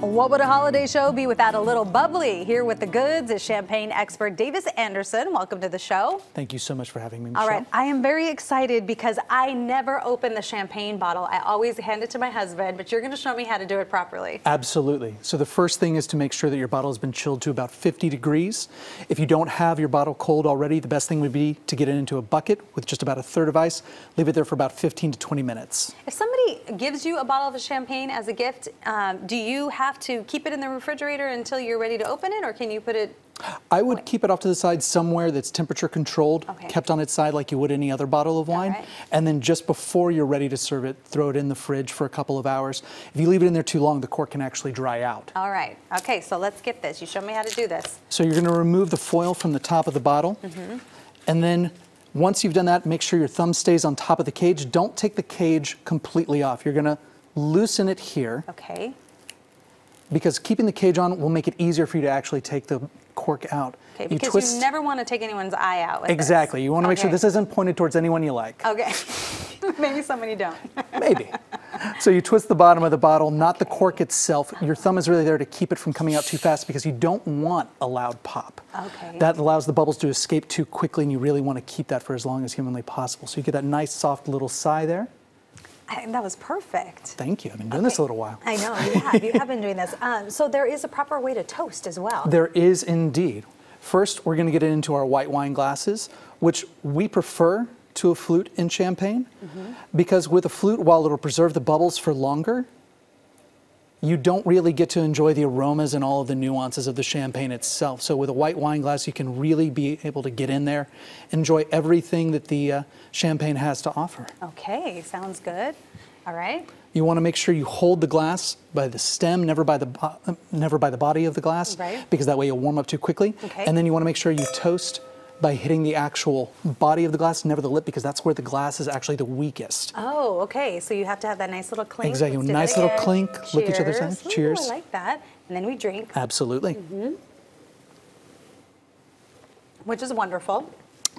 What would a holiday show be without a little bubbly? Here with the goods is champagne expert Davis Anderson. Welcome to the show. Thank you so much for having me, Michelle. All right, I am very excited because I never open the champagne bottle. I always hand it to my husband, but you're going to show me how to do it properly. Absolutely. So the first thing is to make sure that your bottle has been chilled to about 50 degrees. If you don't have your bottle cold already, the best thing would be to get it into a bucket with just about a third of ice. Leave it there for about 15 to 20 minutes. If somebody gives you a bottle of champagne as a gift, um, do you have have to keep it in the refrigerator until you're ready to open it, or can you put it? I would keep it off to the side somewhere that's temperature controlled, okay. kept on its side like you would any other bottle of wine. Right. And then just before you're ready to serve it, throw it in the fridge for a couple of hours. If you leave it in there too long, the cork can actually dry out. All right. Okay, so let's get this. You show me how to do this. So you're going to remove the foil from the top of the bottle. Mm -hmm. And then once you've done that, make sure your thumb stays on top of the cage. Don't take the cage completely off. You're going to loosen it here. Okay because keeping the cage on will make it easier for you to actually take the cork out. Okay, because you, twist, you never want to take anyone's eye out Exactly. This. You want to make sure this isn't pointed towards anyone you like. Okay. Maybe someone you don't. Maybe. So you twist the bottom of the bottle, not the cork itself. Your thumb is really there to keep it from coming out too fast because you don't want a loud pop. Okay. That allows the bubbles to escape too quickly and you really want to keep that for as long as humanly possible. So you get that nice soft little sigh there. I that was perfect. Thank you. I've been doing okay. this a little while. I know, you have. You have been doing this. Um, so there is a proper way to toast as well. There is indeed. First, we're going to get it into our white wine glasses, which we prefer to a flute in champagne mm -hmm. because with a flute, while it'll preserve the bubbles for longer, you don't really get to enjoy the aromas and all of the nuances of the champagne itself. So with a white wine glass, you can really be able to get in there, enjoy everything that the uh, champagne has to offer. Okay, sounds good. All right. You want to make sure you hold the glass by the stem, never by the never by the body of the glass, right. because that way you'll warm up too quickly. Okay. And then you want to make sure you toast by hitting the actual body of the glass, never the lip, because that's where the glass is actually the weakest. Oh, okay. So you have to have that nice little clink. Exactly. Nice little clink. Cheers. Look each other's eyes. Cheers. I like that. And then we drink. Absolutely. Mm -hmm. Which is wonderful.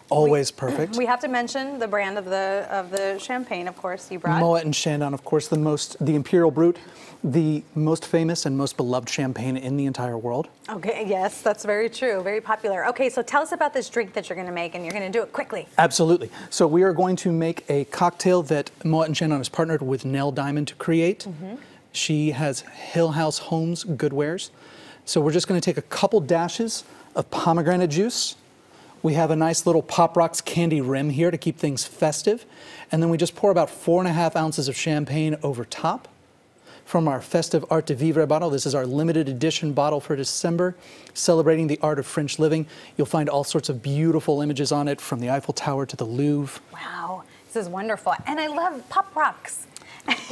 Always we, perfect. We have to mention the brand of the of the champagne, of course, you brought. Moet and Chandon, of course, the most the Imperial Brut, the most famous and most beloved champagne in the entire world. Okay, yes, that's very true, very popular. Okay, so tell us about this drink that you're going to make, and you're going to do it quickly. Absolutely. So we are going to make a cocktail that Moet and Chandon has partnered with Nell Diamond to create. Mm -hmm. She has Hill House Homes Goodwares. So we're just going to take a couple dashes of pomegranate juice we have a nice little Pop Rocks candy rim here to keep things festive. And then we just pour about four and a half ounces of champagne over top from our festive Art de Vivre bottle. This is our limited edition bottle for December, celebrating the art of French living. You'll find all sorts of beautiful images on it, from the Eiffel Tower to the Louvre. Wow, this is wonderful. And I love Pop Rocks.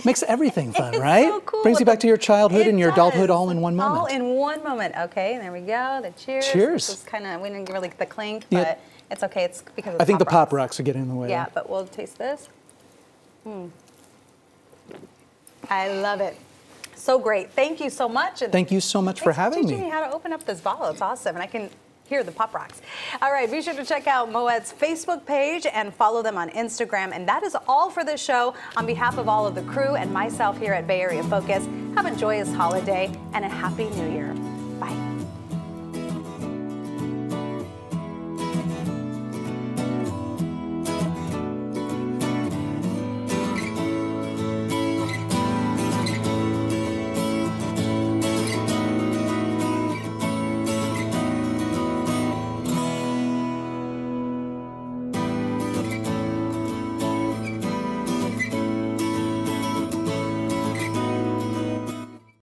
Makes everything fun, right? So cool. Brings you back to your childhood and your does. adulthood all in one moment. All in one moment. Okay, there we go. The cheers. Cheers. This kind of we didn't really get the clink, but yeah. it's okay. It's because I think the pop rocks are getting in the way. Yeah, but we'll taste this. Hmm. I love it. So great. Thank you so much. And Thank you so much for having me. teaching me how to open up this bottle. It's awesome, and I can here are the Pop Rocks. All right, be sure to check out Moet's Facebook page and follow them on Instagram. And that is all for this show. On behalf of all of the crew and myself here at Bay Area Focus, have a joyous holiday and a happy new year.